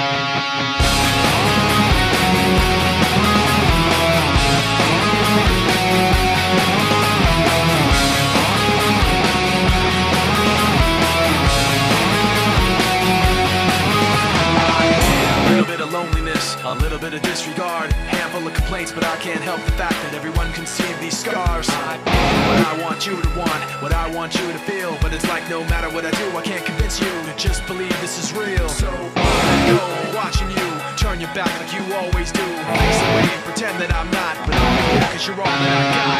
A little bit of loneliness, a little bit of disregard, handful of complaints, but I can't help the fact that everyone can see want you to want, what I want you to feel, but it's like no matter what I do, I can't convince you to just believe this is real. So I go watching you turn your back like you always do. Face away and pretend that I'm not, but be here 'cause you're all that I got.